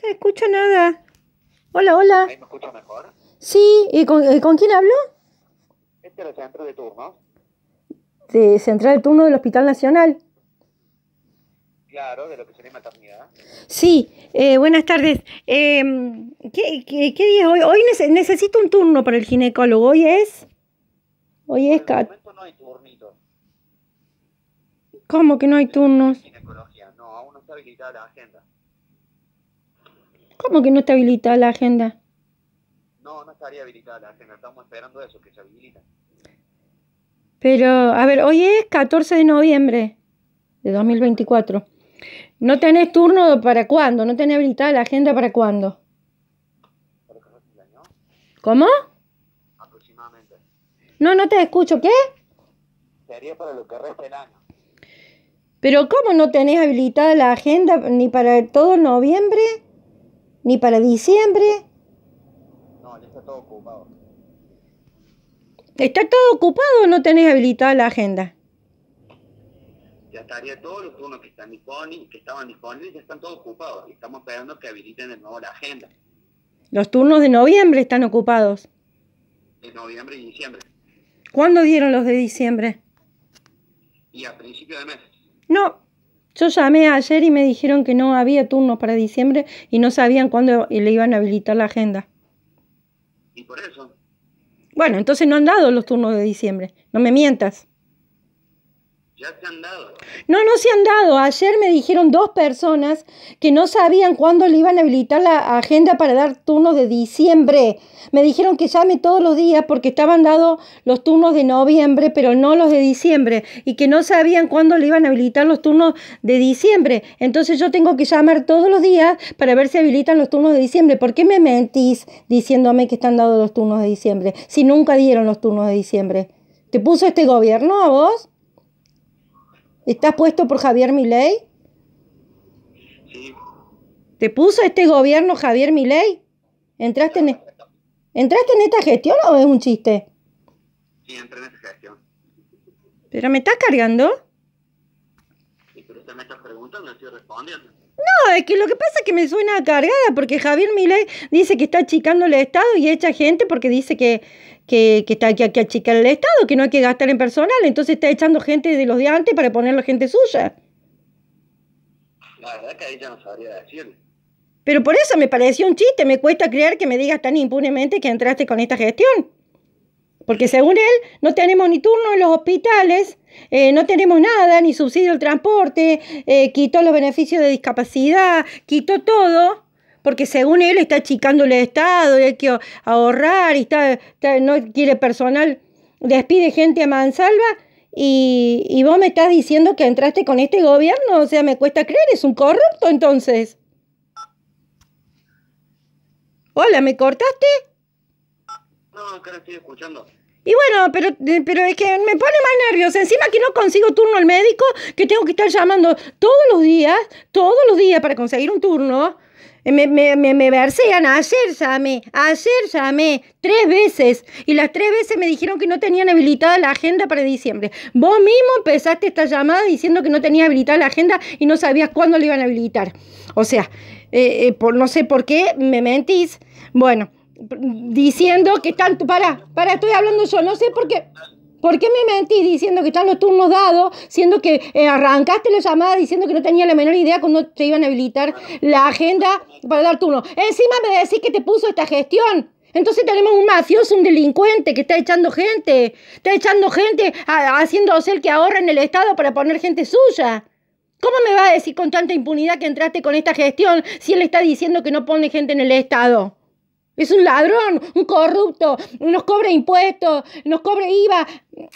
se escucha nada. Hola, hola. ¿Ahí me escucha mejor? Sí, ¿y con, eh, ¿con quién hablo? Este es el centro de turno. De Central del Turno del Hospital Nacional. Claro, de lo que sería maternidad. Sí, eh, buenas tardes. Eh, ¿qué, qué, qué día es hoy? Hoy nece- necesito un turno para el ginecólogo. ¿Hoy es? Hoy es... Por el momento no hay turnito. ¿Cómo que no hay turnos? Ginecología, no, aún no está habilitada la agenda. ¿Cómo que no está habilitada la agenda? No, no estaría habilitada la agenda. Estamos esperando eso, que se habilite. Pero, a ver, hoy es 14 de noviembre de 2024. ¿No tenés turno para cuándo? ¿No tenés habilitada la agenda para cuándo? ¿Para el año? ¿Cómo? Aproximadamente. No, no te escucho. ¿Qué? Sería para lo que resta el año. Pero ¿cómo no tenés habilitada la agenda ni para todo noviembre? ¿Ni para diciembre? No, ya está todo ocupado. ¿Está todo ocupado o no tenés habilitada la agenda? Ya estaría todos los turnos que están disponibles, que estaban disponibles, ya están todos ocupados. Y estamos esperando que habiliten de nuevo la agenda Los turnos de noviembre están ocupados. de noviembre y diciembre. ¿Cuándo dieron los de diciembre? Y a principio de mes. No, yo llamé ayer y me dijeron que no había turnos para diciembre y no sabían cuándo le iban a habilitar la agenda. Y por eso, Bueno, entonces no han dado los turnos de diciembre. No me mientas. Ya se han dado. No, no se han dado. Ayer me dijeron dos personas que no sabían cuándo le iban a habilitar la agenda para dar turnos de diciembre. Me dijeron que llame todos los días porque estaban dados los turnos de noviembre, pero no los de diciembre. Y que no sabían cuándo le iban a habilitar los turnos de diciembre. Entonces yo tengo que llamar todos los días para ver si habilitan los turnos de diciembre. ¿Por qué me mentís diciéndome que están dados los turnos de diciembre? Si nunca dieron los turnos de diciembre. ¿Te puso este gobierno a vos? ¿Estás puesto por Javier Milei? Sí, ¿Te puso este gobierno Javier Milei? ¿Entraste en, e- ¿Entraste en esta gestión o es un chiste? sí, entré en esa gestión. ¿Pero me estás cargando? Y pero usted me preguntando, estoy respondiendo. No, es que lo que pasa es que me suena cargada porque Javier Milei dice que está achicando el Estado y echa gente porque dice que, que, que está, que hay que achicar el Estado, que no hay que gastar en personal. Entonces está echando gente de los de antes para ponerlo gente suya. La verdad que ahí ya no sabría decirle. Pero por eso me pareció un chiste, me cuesta creer que me digas tan impunemente que entraste con esta gestión. Porque según él, no tenemos ni turno en los hospitales, eh, no tenemos nada, ni subsidio al transporte, eh, quitó los beneficios de discapacidad, quitó todo, porque según él está achicando el Estado, y hay que ahorrar, y no quiere personal, despide gente a mansalva, y vos me estás diciendo que entraste con este gobierno, o sea, me cuesta creer, es un corrupto entonces. Hola, ¿me cortaste? Escuchando. Y bueno, pero, pero es que me pone más nerviosa. Encima que no consigo turno al médico, que tengo que estar llamando todos los días, todos los días para conseguir un turno. Eh, Me, me, me, me versean. Ayer llamé, ayer llamé tres veces. Y las tres veces me dijeron que no tenían habilitada la agenda para diciembre. Vos mismo empezaste esta llamada diciendo que no tenía habilitada la agenda y no sabías cuándo la iban a habilitar. O sea, eh, eh, por, no sé por qué me mentís. Bueno, diciendo que están... Para, para, estoy hablando yo. No sé por qué... ¿Por qué me mentís diciendo que están los turnos dados, siendo que eh, arrancaste la llamada diciendo que no tenía la menor idea cuando te iban a habilitar la agenda para dar turno? Encima me decís que te puso esta gestión. Entonces tenemos un mafioso, un delincuente que está echando gente, está echando gente, a- haciéndose el que ahorra en el Estado para poner gente suya. ¿Cómo me va a decir con tanta impunidad que entraste con esta gestión si él está diciendo que no pone gente en el Estado? Es un ladrón, un corrupto, nos cobra impuestos, nos cobra IVA,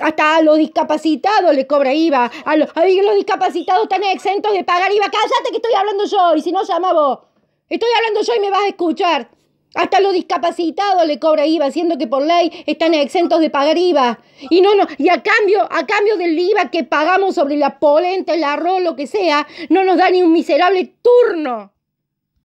hasta a los discapacitados le cobra IVA, a los, a los discapacitados están exentos de pagar IVA. Cállate que estoy hablando yo, y si no llama vos. Estoy hablando yo y me vas a escuchar. Hasta los discapacitados le cobra IVA, siendo que por ley están exentos de pagar IVA. Y no, no, y a cambio, a cambio del IVA que pagamos sobre la polenta, el arroz, lo que sea, no nos da ni un miserable turno.